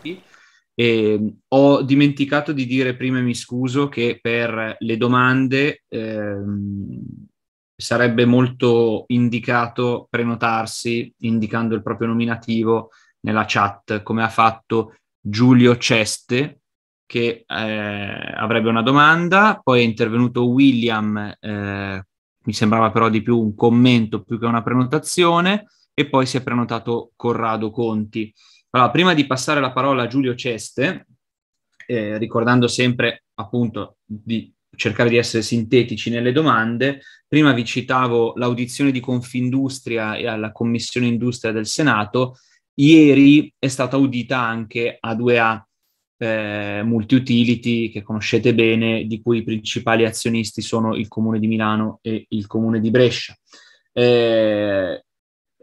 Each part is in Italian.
tempi. E ho dimenticato di dire prima mi scuso che per le domande ehm, sarebbe molto indicato prenotarsi indicando il proprio nominativo nella chat, come ha fatto Giulio Ceste, che eh, avrebbe una domanda, poi è intervenuto William, eh, mi sembrava però di più un commento più che una prenotazione, e poi si è prenotato Corrado Conti. Allora, prima di passare la parola a Giulio Ceste, eh, ricordando sempre appunto di cercare di essere sintetici nelle domande, prima vi citavo l'audizione di Confindustria e alla Commissione Industria del Senato, ieri è stata audita anche A2A, eh, multi-utility che conoscete bene, di cui i principali azionisti sono il Comune di Milano e il Comune di Brescia. Eh,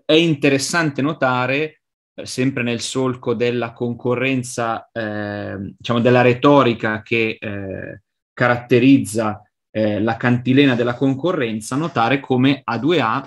è interessante notare, sempre nel solco della concorrenza, eh, diciamo della retorica che eh, caratterizza eh, la cantilena della concorrenza, notare come A2A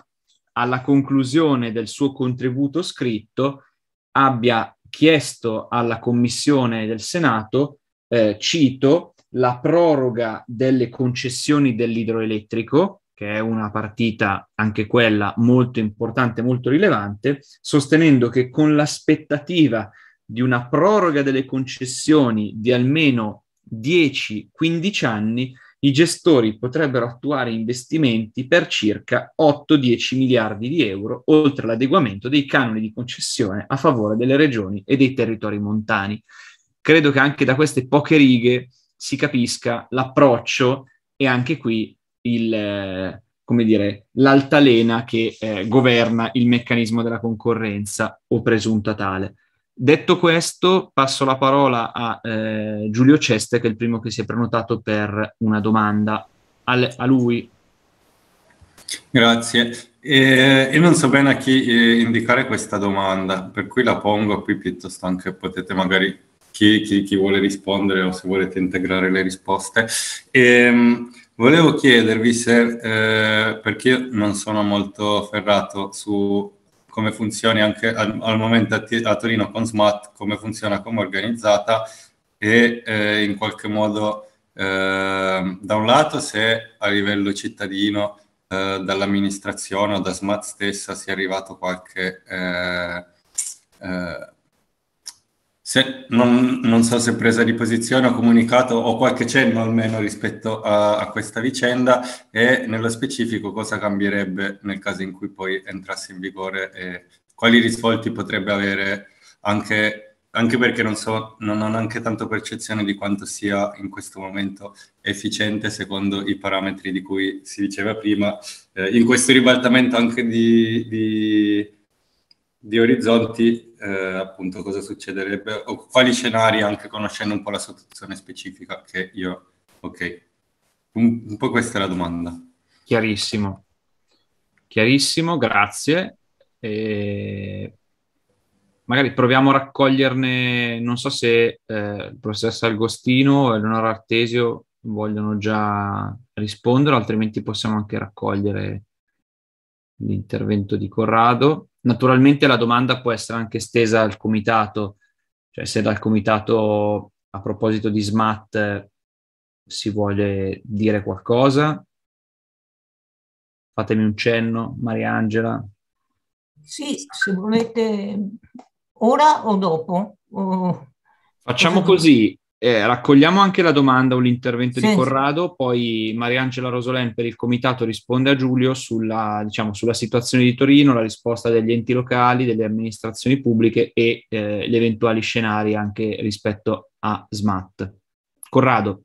alla conclusione del suo contributo scritto abbia chiesto alla Commissione del Senato, eh, cito, la proroga delle concessioni dell'idroelettrico, che è una partita anche quella molto importante, molto rilevante, sostenendo che con l'aspettativa di una proroga delle concessioni di almeno 10-15 anni, i gestori potrebbero attuare investimenti per circa 8-10 miliardi di euro, oltre all'adeguamento dei canoni di concessione a favore delle regioni e dei territori montani. Credo che anche da queste poche righe si capisca l'approccio e anche qui il, eh, come dire, l'altalena che eh, governa il meccanismo della concorrenza o presunta tale. Detto questo, passo la parola a eh, Giulio Ceste, che è il primo che si è prenotato per una domanda. Al, a lui. Grazie. Eh, io non so bene a chi eh, indicare questa domanda, per cui la pongo qui piuttosto anche potete magari chi, chi, chi vuole rispondere o se volete integrare le risposte. E, ehm, volevo chiedervi se, eh, perché io non sono molto ferrato su come funzioni anche al, al momento a, a, Torino con SMAT, come funziona, come è organizzata e eh, in qualche modo eh, da un lato se a livello cittadino eh, dall'amministrazione o da SMAT stessa sia arrivato qualche eh, eh, se, non, non, so se presa di posizione o comunicato o qualche cenno almeno rispetto a, a, questa vicenda e nello specifico cosa cambierebbe nel caso in cui poi entrasse in vigore e quali risvolti potrebbe avere anche, anche perché non, so, non ho neanche tanto percezione di quanto sia in questo momento efficiente secondo i parametri di cui si diceva prima, eh, in questo ribaltamento anche di, di di orizzonti, eh, appunto, cosa succederebbe o quali scenari, anche conoscendo un po' la situazione specifica che io... Ok, un, un po' questa è la domanda. Chiarissimo. Chiarissimo, grazie. E magari proviamo a raccoglierne, non so se eh, il professor Agostino e Eleonora Artesio vogliono già rispondere, altrimenti possiamo anche raccogliere l'intervento di Corrado. Naturalmente la domanda può essere anche estesa al comitato, cioè se dal comitato a proposito di SMAT si vuole dire qualcosa. Fatemi un cenno, Mariangela. Sì, se volete ora o dopo. O... Facciamo così, eh, raccogliamo anche la domanda o l'intervento sì. di Corrado, poi Mariangela Rosolen per il comitato risponde a Giulio sulla, diciamo, sulla situazione di Torino, la risposta degli enti locali, delle amministrazioni pubbliche e eh, gli eventuali scenari anche rispetto a SMAT. Corrado.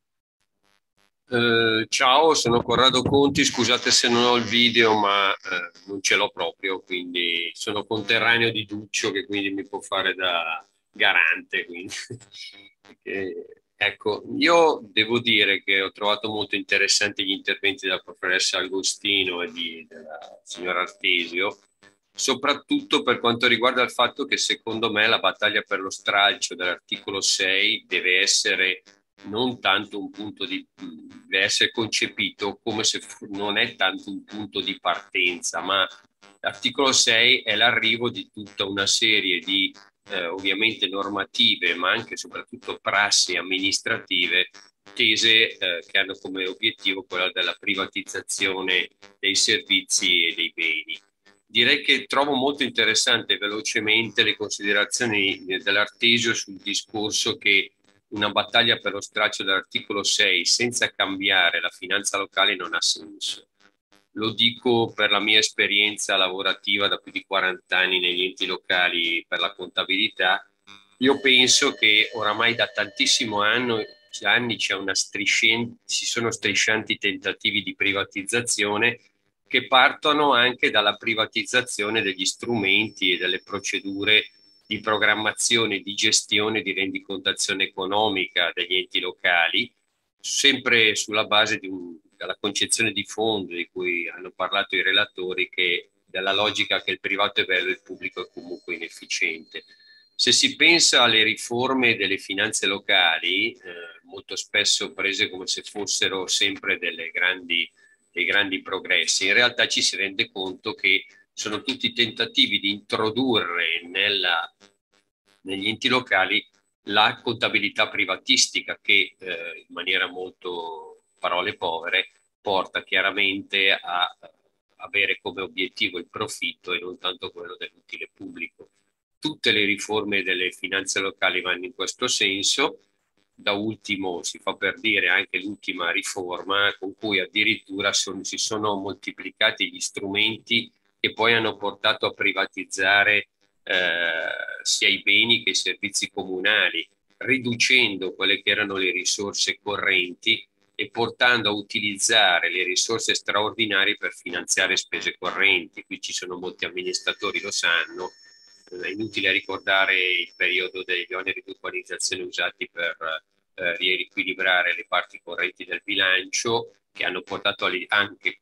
Eh, ciao, sono Corrado Conti, scusate se non ho il video ma eh, non ce l'ho proprio, quindi sono conterraneo di Duccio che quindi mi può fare da garante. Quindi. Eh, ecco, io devo dire che ho trovato molto interessanti gli interventi della professoressa Agostino e di, della signora Artesio, soprattutto per quanto riguarda il fatto che secondo me la battaglia per lo stralcio dell'articolo 6 deve essere non tanto un punto di deve essere concepito come se non è tanto un punto di partenza, ma l'articolo 6 è l'arrivo di tutta una serie di eh, ovviamente normative, ma anche e soprattutto prassi amministrative tese eh, che hanno come obiettivo quella della privatizzazione dei servizi e dei beni. Direi che trovo molto interessante velocemente le considerazioni dell'Artesio sul discorso che una battaglia per lo straccio dell'articolo 6 senza cambiare la finanza locale non ha senso. Lo dico per la mia esperienza lavorativa da più di 40 anni negli enti locali per la contabilità. Io penso che oramai da tantissimo anno, anni ci sono striscianti tentativi di privatizzazione che partono anche dalla privatizzazione degli strumenti e delle procedure di programmazione, di gestione, di rendicontazione economica degli enti locali, sempre sulla base di un, della concezione di fondo di cui hanno parlato i relatori, che della logica che il privato è bello e il pubblico è comunque inefficiente. Se si pensa alle riforme delle finanze locali, eh, molto spesso prese come se fossero sempre grandi, dei grandi progressi, in realtà ci si rende conto che sono tutti tentativi di introdurre nella, negli enti locali la contabilità privatistica che eh, in maniera molto parole povere porta chiaramente a avere come obiettivo il profitto e non tanto quello dell'utile pubblico. Tutte le riforme delle finanze locali vanno in questo senso. Da ultimo si fa per dire anche l'ultima riforma con cui addirittura son, si sono moltiplicati gli strumenti che poi hanno portato a privatizzare eh, sia i beni che i servizi comunali, riducendo quelle che erano le risorse correnti e portando a utilizzare le risorse straordinarie per finanziare spese correnti. Qui ci sono molti amministratori, lo sanno, è inutile ricordare il periodo degli oneri di urbanizzazione usati per eh, riequilibrare le parti correnti del bilancio, che hanno portato anche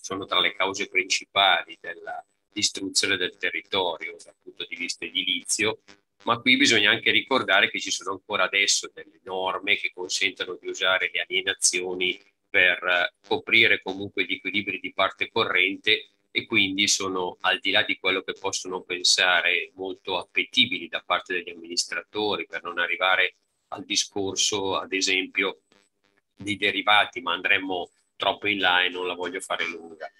sono tra le cause principali della distruzione del territorio dal punto di vista edilizio, ma qui bisogna anche ricordare che ci sono ancora adesso delle norme che consentono di usare le alienazioni per coprire comunque gli equilibri di parte corrente e quindi sono al di là di quello che possono pensare molto appetibili da parte degli amministratori per non arrivare al discorso ad esempio di derivati, ma andremmo troppo in là e non la voglio fare lunga.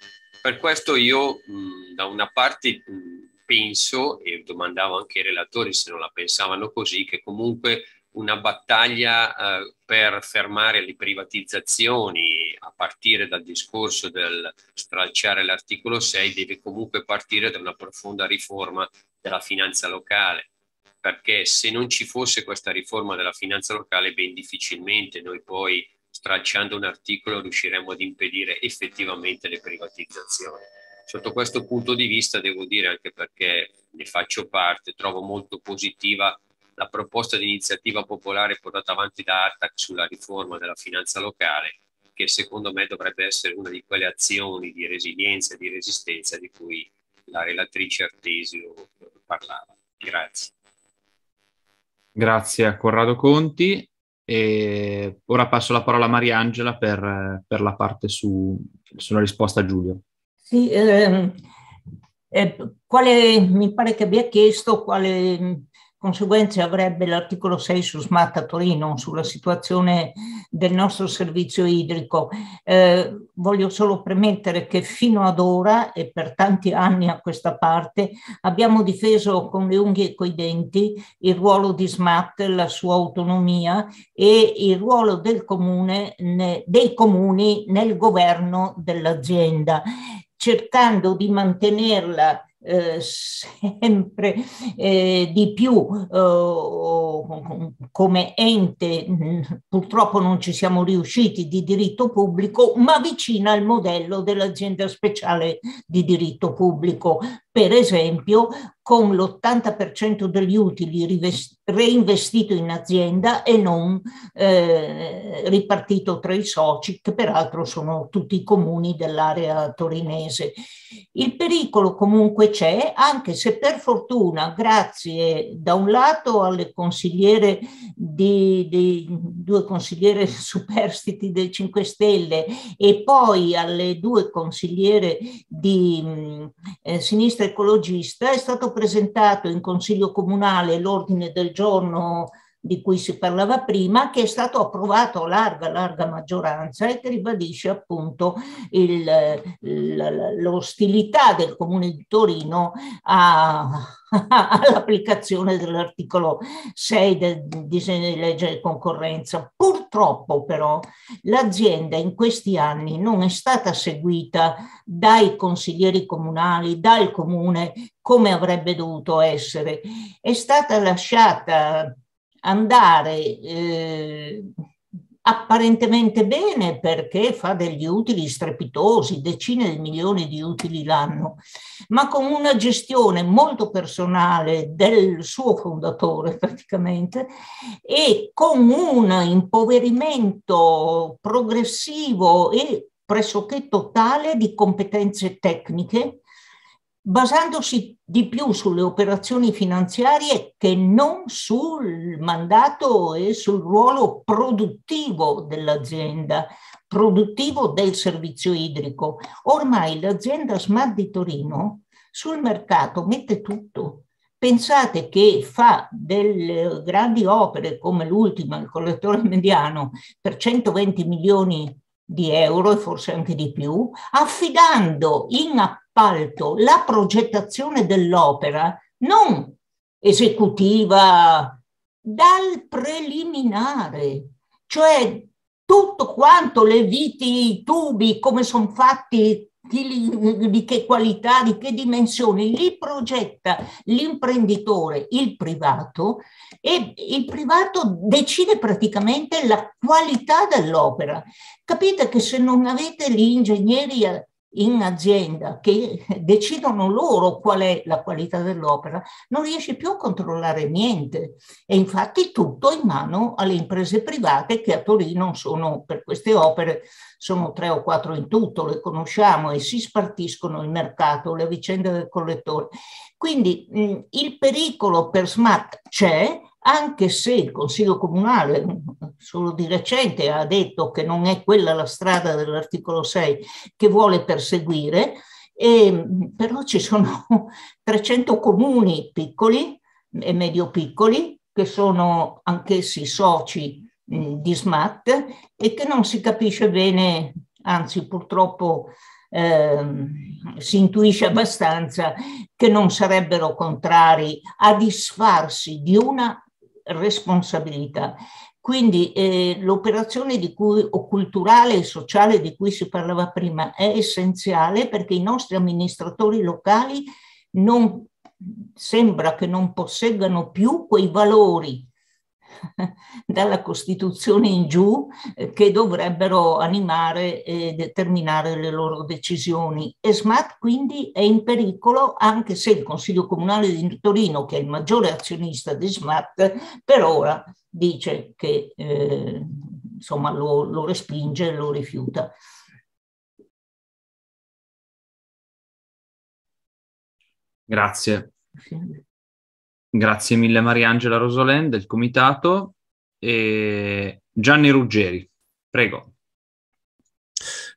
Per questo io mh, da una parte mh, penso, e domandavo anche ai relatori se non la pensavano così, che comunque una battaglia eh, per fermare le privatizzazioni a partire dal discorso del stralciare l'articolo 6 deve comunque partire da una profonda riforma della finanza locale perché se non ci fosse questa riforma della finanza locale ben difficilmente noi poi stralciando un articolo riusciremo ad impedire effettivamente le privatizzazioni. Sotto questo punto di vista devo dire anche perché ne faccio parte, trovo molto positiva la proposta di iniziativa popolare portata avanti da ATTAC sulla riforma della finanza locale, che secondo me dovrebbe essere una di quelle azioni di resilienza e di resistenza di cui la relatrice Artesio parlava. Grazie. Grazie a Corrado Conti. E ora passo la parola a Mariangela per, per la parte su, sulla risposta a Giulio. Sì, ehm, eh, quale, mi pare che abbia chiesto quale conseguenze avrebbe l'articolo 6 su Smart Torino, sulla situazione del nostro servizio idrico. Eh, voglio solo premettere che fino ad ora e per tanti anni a questa parte abbiamo difeso con le unghie e coi denti il ruolo di Smart, la sua autonomia e il ruolo del comune, ne, dei comuni nel governo dell'azienda cercando di mantenerla eh, sempre eh, di più eh, come ente, purtroppo non ci siamo riusciti di diritto pubblico, ma vicina al modello dell'azienda speciale di diritto pubblico, per esempio con l'80% degli utili reinvestito in azienda e non eh, ripartito tra i soci, che peraltro sono tutti i comuni dell'area torinese. Il pericolo comunque c'è, anche se per fortuna, grazie da un lato alle consigliere di, di due consigliere superstiti del 5 Stelle e poi alle due consigliere di eh, sinistra ecologista, è stato presentato in Consiglio Comunale l'ordine del giorno di cui si parlava prima, che è stato approvato a larga, larga maggioranza e che ribadisce appunto il, l'ostilità del Comune di Torino all'applicazione dell'articolo 6 del disegno di legge di concorrenza. Purtroppo però l'azienda in questi anni non è stata seguita dai consiglieri comunali, dal comune come avrebbe dovuto essere. È stata lasciata andare eh, apparentemente bene perché fa degli utili strepitosi, decine di milioni di utili l'anno, ma con una gestione molto personale del suo fondatore praticamente e con un impoverimento progressivo e pressoché totale di competenze tecniche basandosi di più sulle operazioni finanziarie che non sul mandato e sul ruolo produttivo dell'azienda, produttivo del servizio idrico. Ormai l'azienda Smart di Torino sul mercato mette tutto. Pensate che fa delle grandi opere come l'ultima, il collettore mediano, per 120 milioni di euro e forse anche di più, affidando in appalto la progettazione dell'opera non esecutiva dal preliminare, cioè tutto quanto le viti, i tubi, come sono fatti di, di, che qualità, di che dimensioni, li progetta l'imprenditore, il privato, e il privato decide praticamente la qualità dell'opera. Capite che se non avete gli ingegneri in azienda che decidono loro qual è la qualità dell'opera, non riesce più a controllare niente. E infatti tutto in mano alle imprese private che a Torino sono, per queste opere, sono tre o quattro in tutto, le conosciamo e si spartiscono il mercato, le vicende del collettore. Quindi mh, il pericolo per Smart c'è, anche se il Consiglio Comunale solo di recente ha detto che non è quella la strada dell'articolo 6 che vuole perseguire, e, però ci sono 300 comuni piccoli e medio piccoli che sono anch'essi soci di SMAT e che non si capisce bene, anzi purtroppo eh, si intuisce abbastanza che non sarebbero contrari a disfarsi di una responsabilità. Quindi eh, l'operazione cui, culturale e sociale di cui si parlava prima è essenziale perché i nostri amministratori locali non, sembra che non posseggano più quei valori dalla Costituzione in giù eh, che dovrebbero animare e determinare le loro decisioni. E SMAT quindi è in pericolo anche se il Consiglio Comunale di Torino, che è il maggiore azionista di SMAT, per ora dice che eh, insomma lo, lo respinge e lo rifiuta. Grazie. Grazie mille Mariangela Rosolen del comitato e Gianni Ruggeri, prego.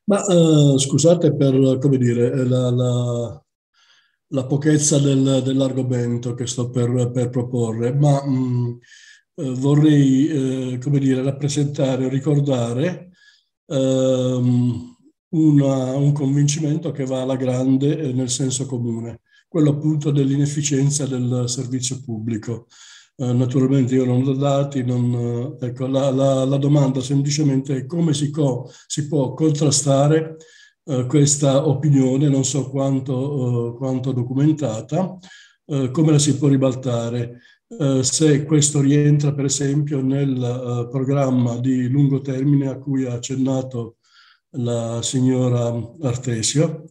Ma uh, scusate per, come dire, la, la, la pochezza del, dell'argomento che sto per, per proporre, ma mh, uh, vorrei, uh, come dire, rappresentare o ricordare ehm, una, un convincimento che va alla grande nel senso comune quello appunto dell'inefficienza del servizio pubblico. Eh, naturalmente io non ho dati, non, eh, ecco, la, la, la, domanda semplicemente è come si, co, si può contrastare eh, questa opinione, non so quanto, eh, quanto documentata, eh, come la si può ribaltare. Eh, se questo rientra per esempio nel programma di lungo termine a cui ha accennato la signora Artesio,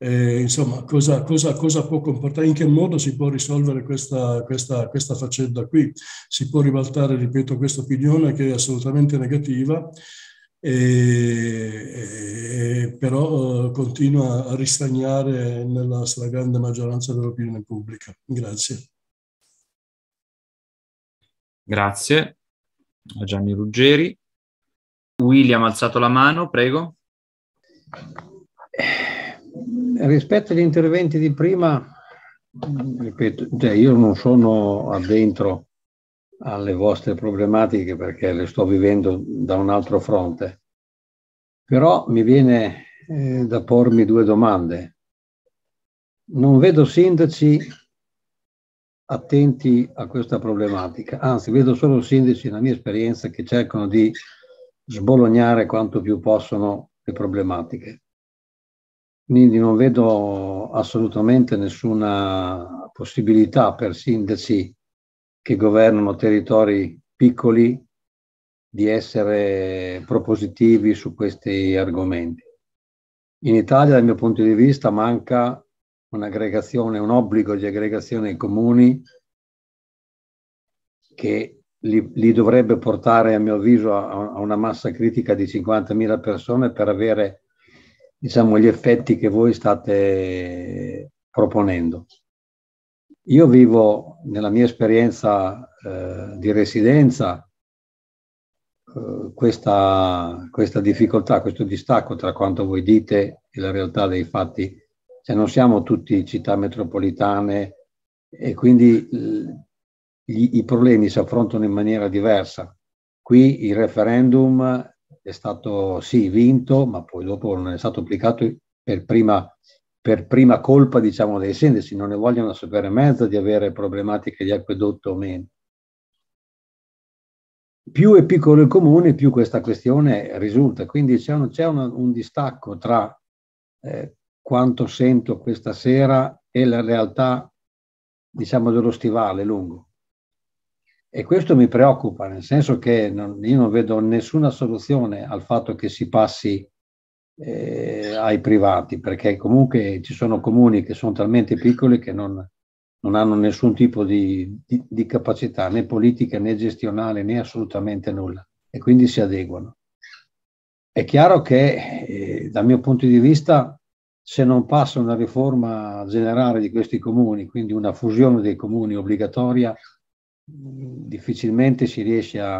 eh, insomma, cosa, cosa, cosa, può comportare, in che modo si può risolvere questa, questa, questa faccenda qui? Si può ribaltare, ripeto, questa opinione che è assolutamente negativa, e, e, però uh, continua a ristagnare nella stragrande maggioranza dell'opinione pubblica. Grazie. Grazie a Gianni Ruggeri. William ha alzato la mano, prego rispetto agli interventi di prima, ripeto, cioè io non sono addentro alle vostre problematiche perché le sto vivendo da un altro fronte, però mi viene eh, da pormi due domande. Non vedo sindaci attenti a questa problematica, anzi vedo solo sindaci, nella mia esperienza, che cercano di sbolognare quanto più possono le problematiche. Quindi non vedo assolutamente nessuna possibilità per sindaci che governano territori piccoli di essere propositivi su questi argomenti. In Italia, dal mio punto di vista, manca un'aggregazione, un obbligo di aggregazione ai comuni che li, li, dovrebbe portare, a mio avviso, a, a una massa critica di 50.000 persone per avere diciamo, gli effetti che voi state proponendo. Io vivo nella mia esperienza eh, di residenza eh, questa, questa difficoltà, questo distacco tra quanto voi dite e la realtà dei fatti. Cioè non siamo tutti città metropolitane e quindi gli, i problemi si affrontano in maniera diversa. Qui il referendum è stato sì vinto, ma poi dopo non è stato applicato per prima, per prima colpa diciamo, dei sindaci, non ne vogliono sapere mezzo di avere problematiche di acquedotto o meno. Più è piccolo il comune, più questa questione risulta, quindi c'è un, un, un distacco tra eh, quanto sento questa sera e la realtà, diciamo, dello stivale lungo. E questo mi preoccupa, nel senso che non, io non vedo nessuna soluzione al fatto che si passi eh, ai privati, perché comunque ci sono comuni che sono talmente piccoli che non, non hanno nessun tipo di, di, di, capacità né politica né gestionale né assolutamente nulla e quindi si adeguano. È chiaro che eh, dal mio punto di vista se non passa una riforma generale di questi comuni, quindi una fusione dei comuni obbligatoria, difficilmente si riesce a,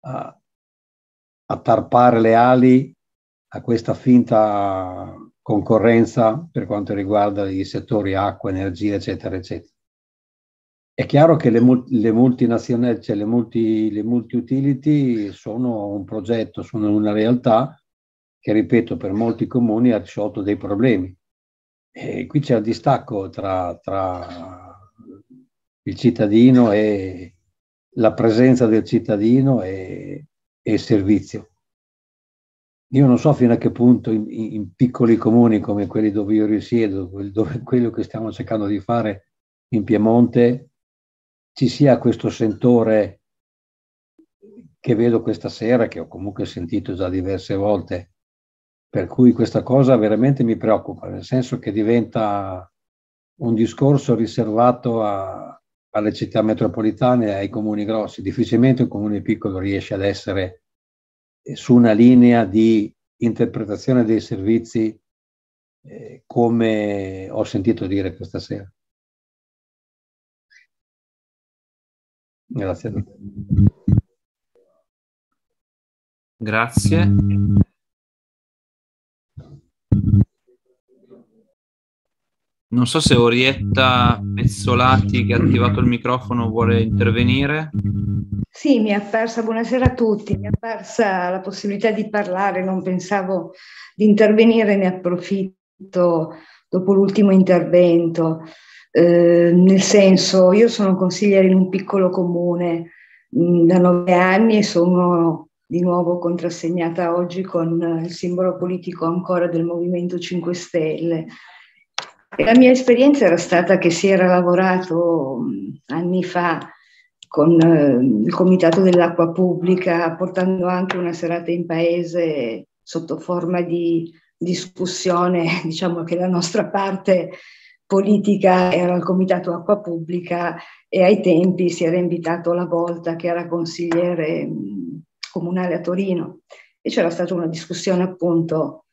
a, a tarpare le ali a questa finta concorrenza per quanto riguarda i settori acqua, energia, eccetera, eccetera. È chiaro che le, le multinazionali, cioè le, multi, le multi-utility sono un progetto, sono una realtà che, ripeto, per molti comuni ha risolto dei problemi. E qui c'è il distacco tra, tra il cittadino e la presenza del cittadino e, e il servizio. Io non so fino a che punto in, in, piccoli comuni come quelli dove io risiedo, dove, quello che stiamo cercando di fare in Piemonte, ci sia questo sentore che vedo questa sera, che ho comunque sentito già diverse volte, per cui questa cosa veramente mi preoccupa, nel senso che diventa un discorso riservato a, alle città metropolitane e ai comuni grossi. Difficilmente un comune piccolo riesce ad essere su una linea di interpretazione dei servizi eh, come ho sentito dire questa sera. Grazie a tutti. Grazie. Non so se Orietta Pezzolati, che ha attivato il microfono, vuole intervenire. Sì, mi è apparsa, buonasera a tutti, mi è apparsa la possibilità di parlare, non pensavo di intervenire, ne approfitto dopo l'ultimo intervento. Eh, nel senso, io sono consigliere in un piccolo comune mh, mm, da nove anni e sono di nuovo contrassegnata oggi con il simbolo politico ancora del Movimento 5 Stelle la mia esperienza era stata che si era lavorato anni fa con eh, il Comitato dell'Acqua Pubblica, portando anche una serata in paese sotto forma di discussione, diciamo che la nostra parte politica era il Comitato Acqua Pubblica e ai tempi si era invitato la Volta, che era consigliere comunale a Torino, e c'era stata una discussione appunto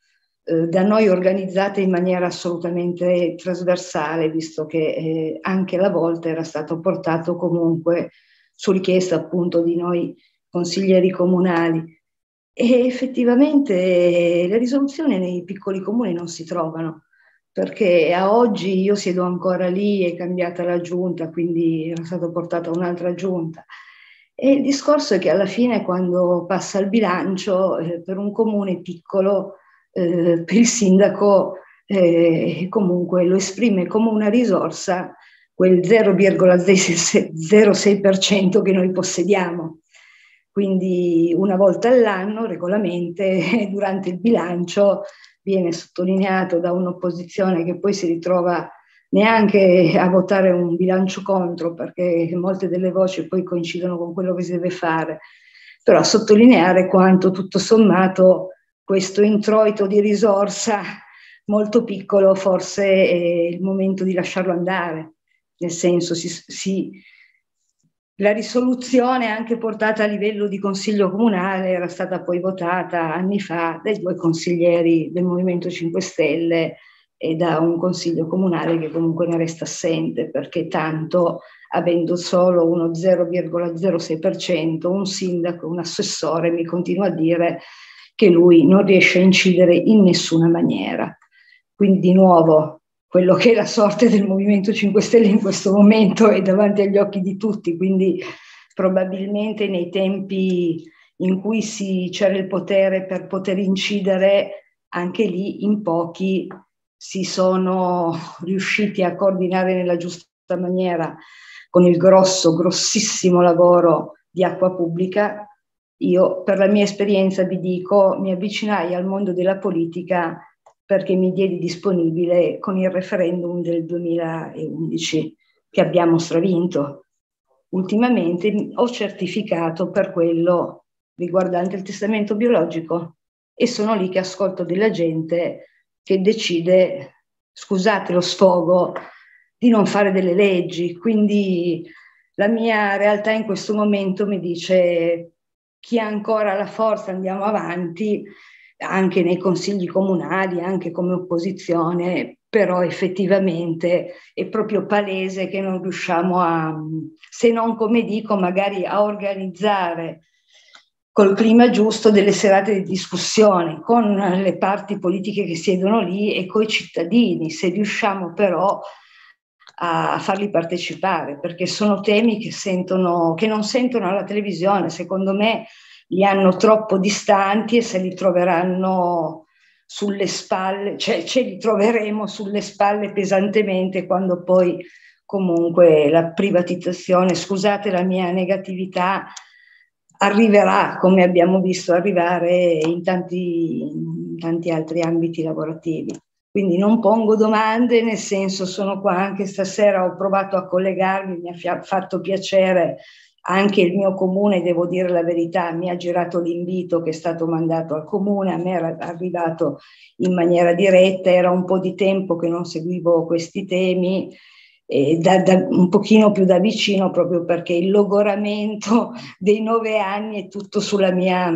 eh, da noi organizzate in maniera assolutamente trasversale, visto che eh, anche la volta era stato portato comunque su richiesta appunto di noi consiglieri comunali. E effettivamente eh, le risoluzioni nei piccoli comuni non si trovano, perché a oggi io siedo ancora lì, è cambiata la giunta, quindi era stata portata un'altra giunta. E il discorso è che alla fine quando passa il bilancio eh, per un comune piccolo, eh, per il sindaco eh, comunque lo esprime come una risorsa quel 0,06% che noi possediamo. Quindi una volta all'anno, regolarmente, durante il bilancio, viene sottolineato da un'opposizione che poi si ritrova neanche a votare un bilancio contro, perché molte delle voci poi coincidono con quello che si deve fare, però a sottolineare quanto tutto sommato questo introito di risorsa molto piccolo forse è il momento di lasciarlo andare, nel senso si, si la risoluzione anche portata a livello di consiglio comunale era stata poi votata anni fa dai due consiglieri del Movimento 5 Stelle e da un consiglio comunale che comunque ne resta assente perché tanto avendo solo uno 0,06%, un sindaco, un assessore mi continua a dire che lui non riesce a incidere in nessuna maniera. Quindi di nuovo quello che è la sorte del Movimento 5 Stelle in questo momento è davanti agli occhi di tutti, quindi probabilmente nei tempi in cui si, c'era il potere per poter incidere, anche lì in pochi si sono riusciti a coordinare nella giusta maniera con il grosso, grossissimo lavoro di acqua pubblica. Io, per la mia esperienza, vi dico, mi avvicinai al mondo della politica perché mi diedi disponibile con il referendum del 2011 che abbiamo stravinto. Ultimamente ho certificato per quello riguardante il testamento biologico e sono lì che ascolto della gente che decide, scusate lo sfogo, di non fare delle leggi. Quindi la mia realtà in questo momento mi dice chi ha ancora la forza andiamo avanti anche nei consigli comunali, anche come opposizione, però effettivamente è proprio palese che non riusciamo a, se non come dico, magari a organizzare col clima giusto delle serate di discussione con le parti politiche che siedono lì e coi cittadini, se riusciamo però a farli partecipare, perché sono temi che, sentono, che non sentono alla televisione. Secondo me li hanno troppo distanti e se li troveranno sulle spalle, cioè ce li troveremo sulle spalle pesantemente quando poi comunque la privatizzazione, scusate la mia negatività, arriverà come abbiamo visto arrivare in tanti, in tanti altri ambiti lavorativi. Quindi non pongo domande, nel senso sono qua anche stasera, ho provato a collegarmi, mi ha fatto piacere anche il mio comune, devo dire la verità, mi ha girato l'invito che è stato mandato al comune, a me era arrivato in maniera diretta, era un po' di tempo che non seguivo questi temi, eh, da, da, un pochino più da vicino proprio perché il logoramento dei nove anni è tutto sulla mia,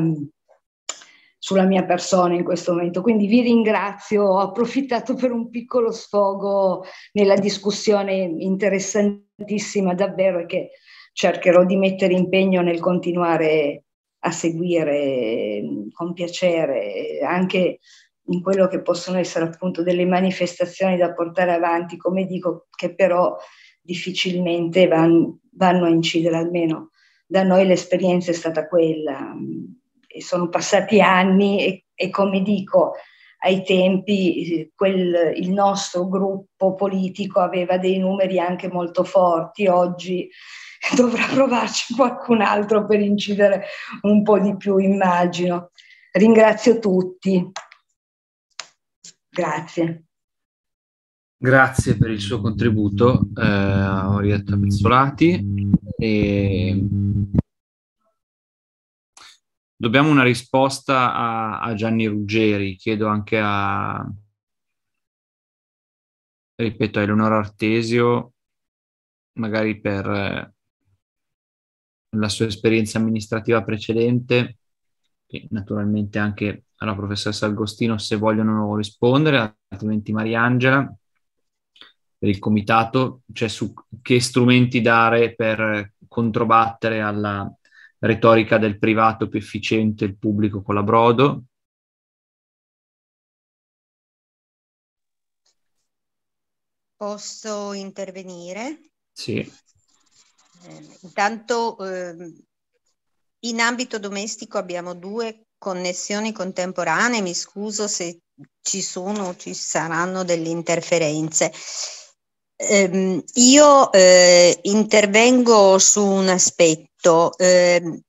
sulla mia persona in questo momento. Quindi vi ringrazio, ho approfittato per un piccolo sfogo nella discussione interessantissima davvero e che cercherò di mettere impegno nel continuare a seguire con piacere anche in quello che possono essere appunto delle manifestazioni da portare avanti, come dico, che però difficilmente van, vanno a incidere, almeno da noi l'esperienza è stata quella. Sono passati anni e, e come dico, ai tempi quel, il nostro gruppo politico aveva dei numeri anche molto forti, oggi dovrà provarci qualcun altro per incidere un po' di più, immagino. Ringrazio tutti. Grazie. Grazie per il suo contributo, eh, Orietta Pezzolati. E... Dobbiamo una risposta a, a Gianni Ruggeri, chiedo anche a, ripeto, a Eleonora Artesio, magari per la sua esperienza amministrativa precedente e naturalmente anche alla professoressa Agostino se vogliono rispondere, altrimenti Mariangela per il comitato, cioè su che strumenti dare per controbattere alla retorica del privato più efficiente, il pubblico con la brodo. Posso intervenire? Sì. Eh, intanto eh, in ambito domestico abbiamo due connessioni contemporanee, mi scuso se ci sono o ci saranno delle interferenze. Eh, io intervengo su un aspetto. Eh,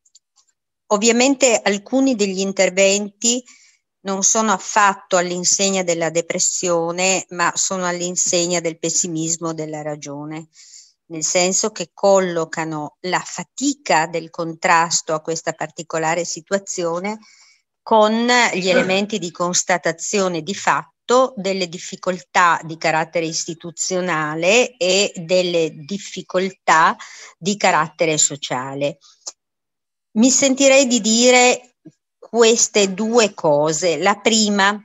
ovviamente alcuni degli interventi non sono affatto all'insegna della depressione, ma sono all'insegna del pessimismo della ragione, nel senso che collocano la fatica del contrasto a questa particolare situazione con gli elementi di constatazione di fatto delle difficoltà di carattere istituzionale e delle difficoltà di carattere sociale. Mi sentirei di dire queste due cose. La prima,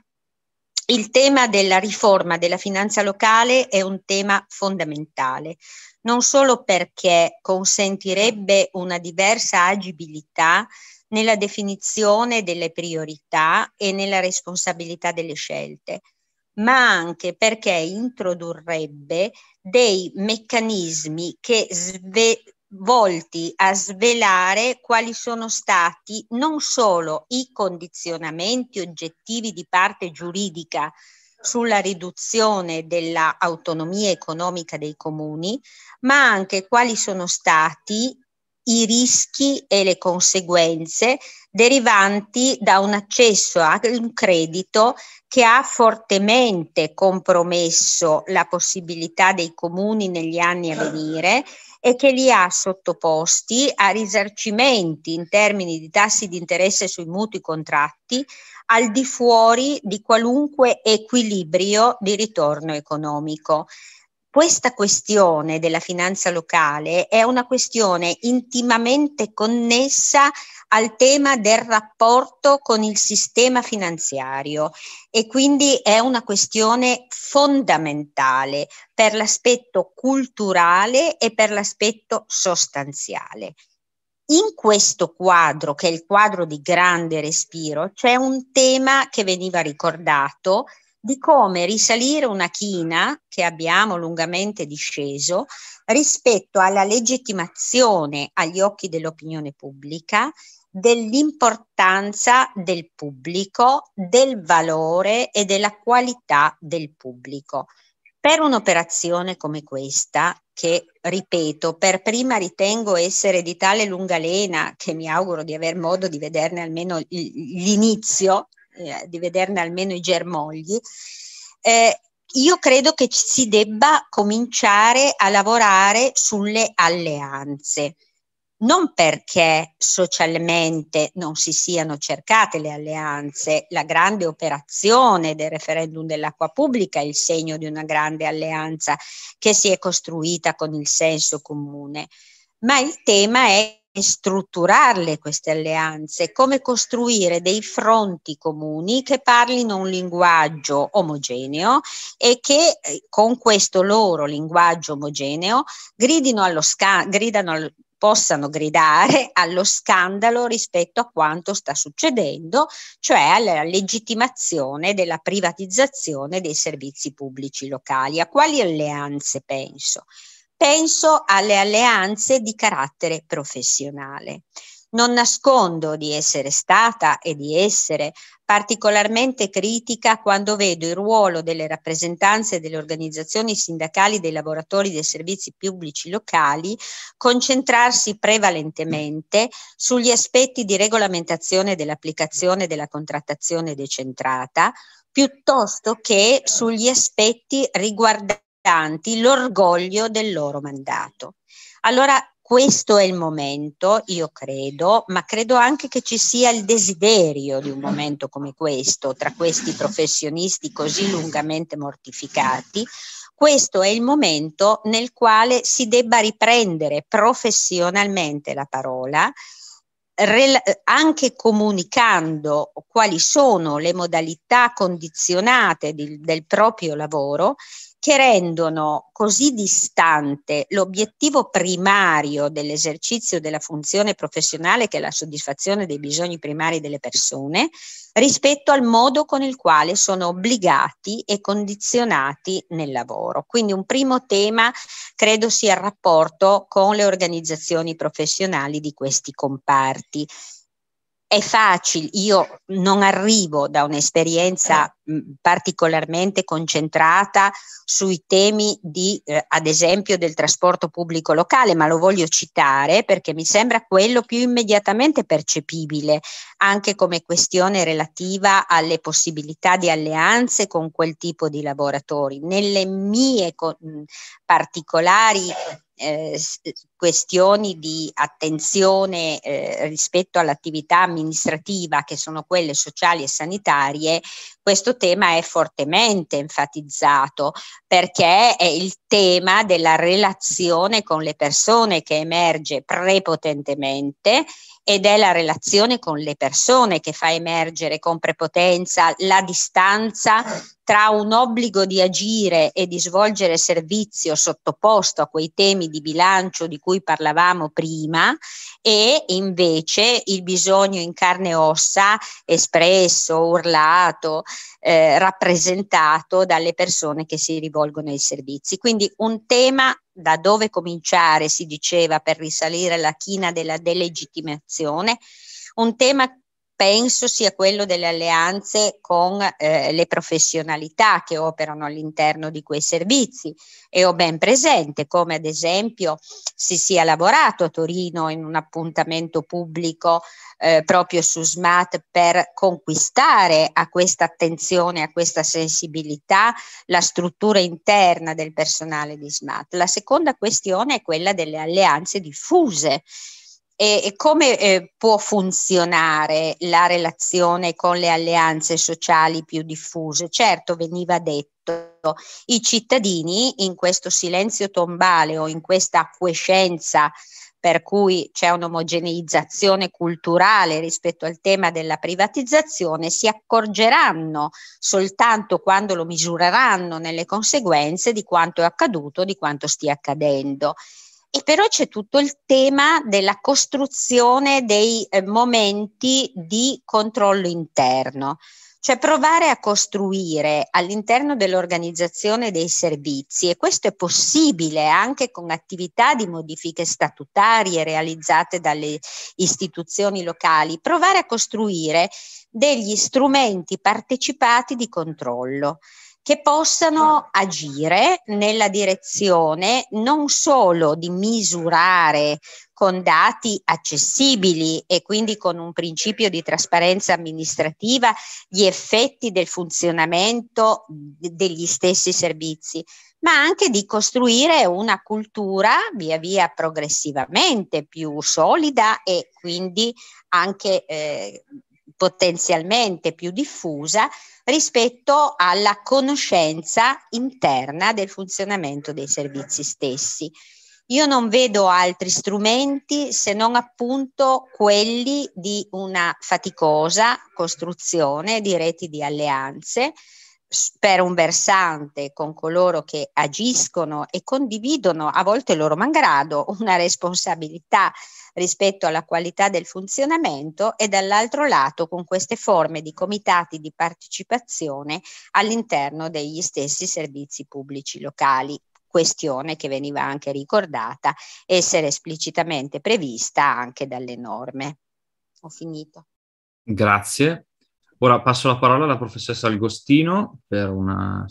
il tema della riforma della finanza locale è un tema fondamentale, non solo perché consentirebbe una diversa agibilità nella definizione delle priorità e nella responsabilità delle scelte, ma anche perché introdurrebbe dei meccanismi che sve- volti a svelare quali sono stati non solo i condizionamenti oggettivi di parte giuridica sulla riduzione dell'autonomia economica dei comuni, ma anche quali sono stati i rischi e le conseguenze derivanti da un accesso a un credito che ha fortemente compromesso la possibilità dei comuni negli anni a venire e che li ha sottoposti a risarcimenti in termini di tassi di interesse sui mutui contratti al di fuori di qualunque equilibrio di ritorno economico. Questa questione della finanza locale è una questione intimamente connessa al tema del rapporto con il sistema finanziario e quindi è una questione fondamentale per l'aspetto culturale e per l'aspetto sostanziale. In questo quadro, che è il quadro di grande respiro, c'è un tema che veniva ricordato di come risalire una china che abbiamo lungamente disceso rispetto alla legittimazione agli occhi dell'opinione pubblica dell'importanza del pubblico, del valore e della qualità del pubblico. Per un'operazione come questa, che ripeto, per prima ritengo essere di tale lunga lena che mi auguro di aver modo di vederne almeno l'inizio, eh, di vederne almeno i germogli, eh, io credo che si debba cominciare a lavorare sulle alleanze non perché socialmente non si siano cercate le alleanze, la grande operazione del referendum dell'acqua pubblica è il segno di una grande alleanza che si è costruita con il senso comune, ma il tema è strutturarle queste alleanze, come costruire dei fronti comuni che parlino un linguaggio omogeneo e che eh, con questo loro linguaggio omogeneo gridino allo sca- gridano possano gridare allo scandalo rispetto a quanto sta succedendo, cioè alla legittimazione della privatizzazione dei servizi pubblici locali. A quali alleanze penso? Penso alle alleanze di carattere professionale. Non nascondo di essere stata e di essere particolarmente critica quando vedo il ruolo delle rappresentanze delle organizzazioni sindacali dei lavoratori dei servizi pubblici locali concentrarsi prevalentemente sugli aspetti di regolamentazione dell'applicazione della contrattazione decentrata piuttosto che sugli aspetti riguardanti l'orgoglio del loro mandato. Allora, questo è il momento, io credo, ma credo anche che ci sia il desiderio di un momento come questo tra questi professionisti così lungamente mortificati. Questo è il momento nel quale si debba riprendere professionalmente la parola, anche comunicando quali sono le modalità condizionate di, del proprio lavoro che rendono così distante l'obiettivo primario dell'esercizio della funzione professionale, che è la soddisfazione dei bisogni primari delle persone, rispetto al modo con il quale sono obbligati e condizionati nel lavoro. Quindi un primo tema credo sia il rapporto con le organizzazioni professionali di questi comparti è facile, io non arrivo da un'esperienza mh, particolarmente concentrata sui temi di, eh, ad esempio, del trasporto pubblico locale, ma lo voglio citare perché mi sembra quello più immediatamente percepibile, anche come questione relativa alle possibilità di alleanze con quel tipo di lavoratori. Nelle mie co- particolari eh, questioni di attenzione eh, rispetto all'attività amministrativa che sono quelle sociali e sanitarie, questo tema è fortemente enfatizzato perché è il tema della relazione con le persone che emerge prepotentemente ed è la relazione con le persone che fa emergere con prepotenza la distanza tra un obbligo di agire e di svolgere servizio sottoposto a quei temi di bilancio di cui parlavamo prima e invece il bisogno in carne e ossa espresso, urlato, eh, rappresentato dalle persone che si rivolgono ai servizi. Quindi un tema da dove cominciare, si diceva, per risalire alla china della delegittimazione, un tema penso sia quello delle alleanze con eh, le professionalità che operano all'interno di quei servizi e ho ben presente come ad esempio si sia lavorato a Torino in un appuntamento pubblico eh, proprio su SMAT per conquistare a questa attenzione, a questa sensibilità la struttura interna del personale di SMAT. La seconda questione è quella delle alleanze diffuse e, e come eh, può funzionare la relazione con le alleanze sociali più diffuse? Certo, veniva detto, i cittadini in questo silenzio tombale o in questa acquiescenza per cui c'è un'omogeneizzazione culturale rispetto al tema della privatizzazione, si accorgeranno soltanto quando lo misureranno nelle conseguenze di quanto è accaduto, di quanto stia accadendo. E però c'è tutto il tema della costruzione dei eh, momenti di controllo interno, cioè provare a costruire all'interno dell'organizzazione dei servizi, e questo è possibile anche con attività di modifiche statutarie realizzate dalle istituzioni locali, provare a costruire degli strumenti partecipati di controllo che possano agire nella direzione non solo di misurare con dati accessibili e quindi con un principio di trasparenza amministrativa gli effetti del funzionamento degli stessi servizi, ma anche di costruire una cultura via via progressivamente più solida e quindi anche eh, potenzialmente più diffusa rispetto alla conoscenza interna del funzionamento dei servizi stessi. Io non vedo altri strumenti se non appunto quelli di una faticosa costruzione di reti di alleanze per un versante con coloro che agiscono e condividono a volte loro malgrado una responsabilità rispetto alla qualità del funzionamento e dall'altro lato con queste forme di comitati di partecipazione all'interno degli stessi servizi pubblici locali questione che veniva anche ricordata essere esplicitamente prevista anche dalle norme. Ho finito. Grazie. Ora passo la parola alla professoressa Agostino per una...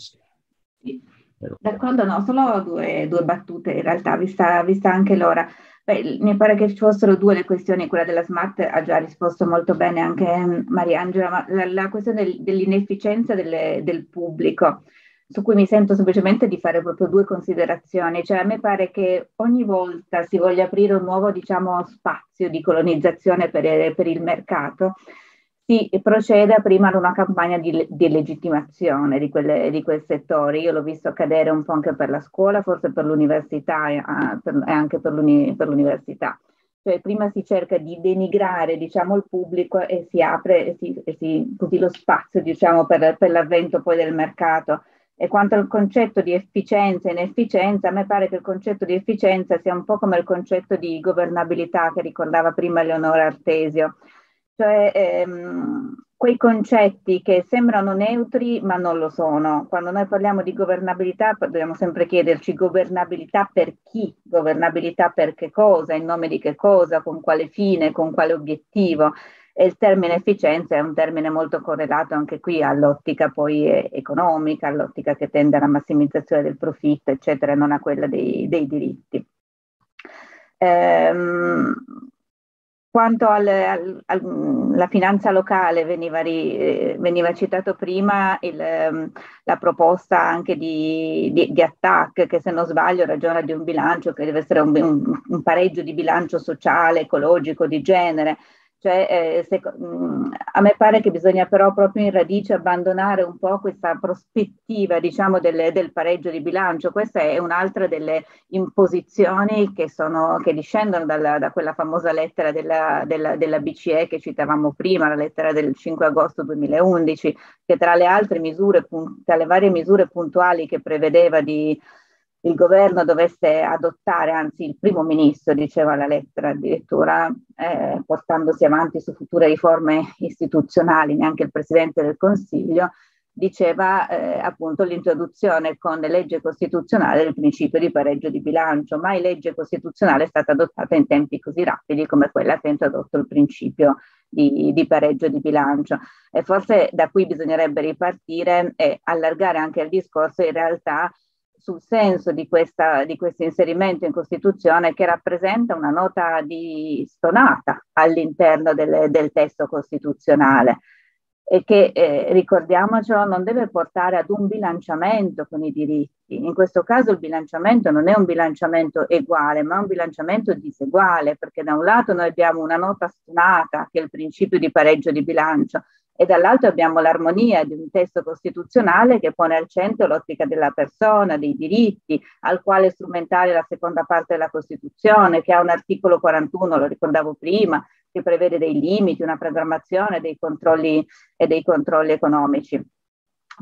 D'accordo, no, solo due, due, battute in realtà, vista, vista anche l'ora. Beh, mi pare che ci fossero due le questioni, quella della smart ha già risposto molto bene anche Mariangela, ma la, la questione del, dell'inefficienza delle, del pubblico, su cui mi sento semplicemente di fare proprio due considerazioni. Cioè a me pare che ogni volta si voglia aprire un nuovo, diciamo, spazio di colonizzazione per, per il mercato, si proceda prima ad una campagna di, di legittimazione di, quelle, di, quel settore. Io l'ho visto accadere un po' anche per la scuola, forse per l'università e, ah, per, e anche per, l'uni, per, l'università. Cioè prima si cerca di denigrare diciamo, il pubblico e si apre e si, e si, così lo spazio diciamo, per, per l'avvento poi del mercato E quanto al concetto di efficienza e inefficienza, a me pare che il concetto di efficienza sia un po' come il concetto di governabilità che ricordava prima Leonora Artesio, cioè ehm, quei concetti che sembrano neutri ma non lo sono. Quando noi parliamo di governabilità dobbiamo sempre chiederci governabilità per chi, governabilità per che cosa, in nome di che cosa, con quale fine, con quale obiettivo. E il termine efficienza è un termine molto correlato anche qui all'ottica poi economica, all'ottica che tende alla massimizzazione del profitto, eccetera, non a quella dei, dei diritti. Ehm, quanto alla finanza locale veniva, ri, veniva citato prima il, ehm, la proposta anche di, di, di, attack che se non sbaglio ragiona di un bilancio che deve essere un, un, un pareggio di bilancio sociale, ecologico, di genere cioè, eh, se, mh, mm, a me pare che bisogna però proprio in radice abbandonare un po' questa prospettiva, diciamo, del, del pareggio di bilancio. Questa è un'altra delle imposizioni che, sono, che discendono dalla, da quella famosa lettera della, della, della, BCE che citavamo prima, la lettera del 5 agosto 2011, che tra le altre misure, tra le varie misure puntuali che prevedeva di il governo dovesse adottare, anzi il primo ministro diceva la lettera addirittura, eh, portandosi avanti su future riforme istituzionali, neanche il Presidente del Consiglio, diceva eh, appunto l'introduzione con legge costituzionale del principio di pareggio di bilancio. Mai legge costituzionale è stata adottata in tempi così rapidi come quella che ha introdotto il principio di, di, pareggio di bilancio. E forse da qui bisognerebbe ripartire e allargare anche il discorso in realtà sul senso di, questa, di questo inserimento in Costituzione che rappresenta una nota di stonata all'interno del, del testo costituzionale e che, eh, ricordiamocelo, non deve portare ad un bilanciamento con i diritti. In questo caso il bilanciamento non è un bilanciamento uguale, ma un bilanciamento diseguale, perché da un lato noi abbiamo una nota stonata, che è il principio di pareggio di bilancio, e dall'altro abbiamo l'armonia di un testo costituzionale che pone al centro l'ottica della persona, dei diritti, al quale strumentale la seconda parte della Costituzione, che ha un articolo 41, lo ricordavo prima, che prevede dei limiti, una programmazione dei controlli e dei controlli economici.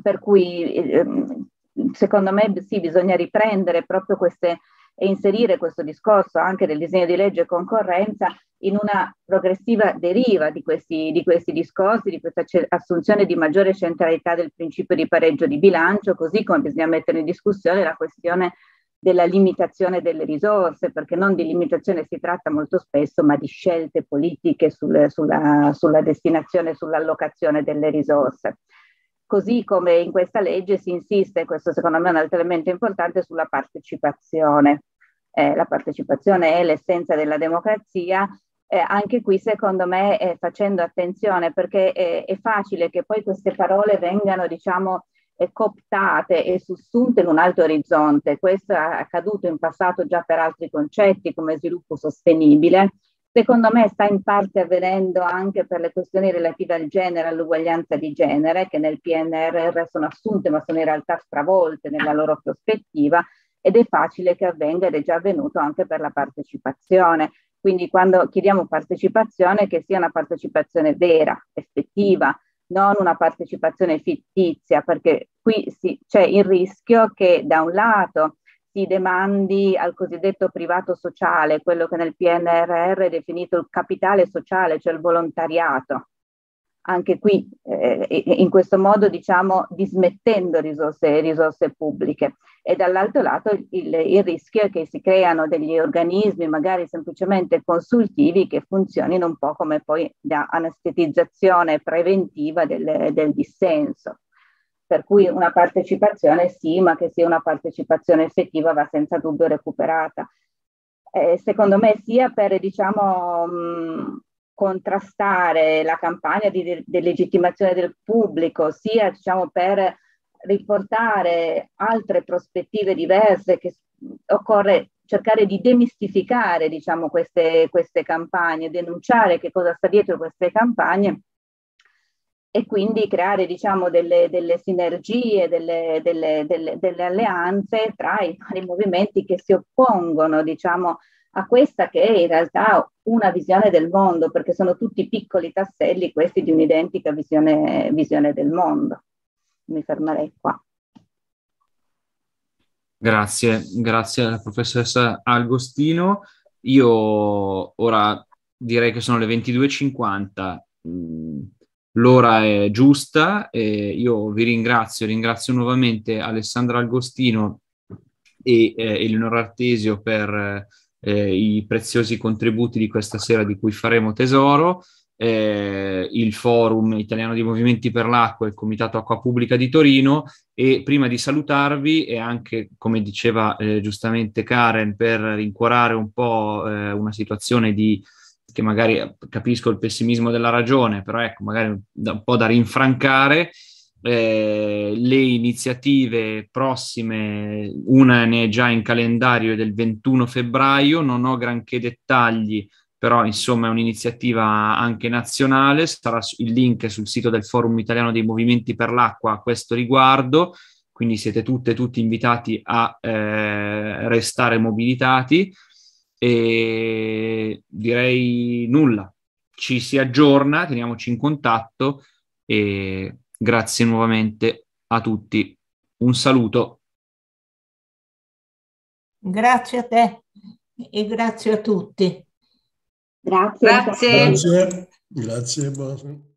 Per cui ehm, secondo me sì, bisogna riprendere proprio queste e inserire questo discorso anche del disegno di legge concorrenza in una progressiva deriva di questi, di questi discorsi, di questa assunzione di maggiore centralità del principio di pareggio di bilancio, così come bisogna mettere in discussione la questione della limitazione delle risorse, perché non di limitazione si tratta molto spesso, ma di scelte politiche sul, sulla, sulla destinazione, sull'allocazione delle risorse. Così come in questa legge si insiste, questo secondo me è un altro elemento importante, sulla partecipazione. Eh, la partecipazione è l'essenza della democrazia, eh, anche qui secondo me eh, facendo attenzione perché è facile che poi queste parole vengano diciamo eh, cooptate e sussunte in un alto orizzonte. Questo è accaduto in passato già per altri concetti come sviluppo sostenibile Secondo me sta in parte avvenendo anche per le questioni relative al genere, all'uguaglianza di genere, che nel PNRR sono assunte ma sono in realtà stravolte nella loro prospettiva ed è facile che avvenga ed è già avvenuto anche per la partecipazione. Quindi quando chiediamo partecipazione, che sia una partecipazione vera, effettiva, non una partecipazione fittizia, perché qui si, c'è il rischio che da un lato si demandi al cosiddetto privato sociale, quello che nel PNRR è definito il capitale sociale, cioè il volontariato. Anche qui, eh, in questo modo, diciamo, dismettendo risorse, risorse pubbliche. E dall'altro lato il, il, rischio è che si creano degli organismi, magari semplicemente consultivi, che funzionino un po' come poi da anestetizzazione preventiva del, del dissenso per cui una partecipazione sì, ma che sia una partecipazione effettiva va senza dubbio recuperata. Eh, secondo me sia per diciamo, mh, contrastare la campagna di delegittimazione del pubblico, sia diciamo, per riportare altre prospettive diverse che occorre cercare di demistificare diciamo, queste, queste campagne, denunciare che cosa sta dietro queste campagne e quindi creare diciamo, delle, delle sinergie, delle, delle, delle, alleanze tra i vari movimenti che si oppongono diciamo, a questa che è in realtà una visione del mondo, perché sono tutti piccoli tasselli questi di un'identica visione, visione del mondo. Mi fermerei qua. Grazie, grazie alla professoressa Agostino. Io ora direi che sono le 22.50, mm, l'ora è giusta e io vi ringrazio, ringrazio nuovamente Alessandra Agostino e eh, Eleonora Artesio per eh, i preziosi contributi di questa sera di cui faremo tesoro. Eh, il Forum Italiano di Movimenti per l'Acqua e il Comitato Acqua Pubblica di Torino e prima di salutarvi e anche, come diceva eh, giustamente Karen, per rincuorare un po' eh, una situazione di che magari capisco il pessimismo della ragione, però ecco, magari un po' da rinfrancare, eh, le iniziative prossime, una ne è già in calendario del 21 febbraio, non ho granché dettagli però insomma è un'iniziativa anche nazionale, sarà il link sul sito del Forum Italiano dei Movimenti per l'Acqua a questo riguardo, quindi siete tutte e tutti invitati a eh, restare mobilitati e direi nulla, ci si aggiorna, teniamoci in contatto e grazie nuovamente a tutti. Un saluto. Grazie a te e grazie a tutti. Grazie. Grazie. Grazie. Grazie.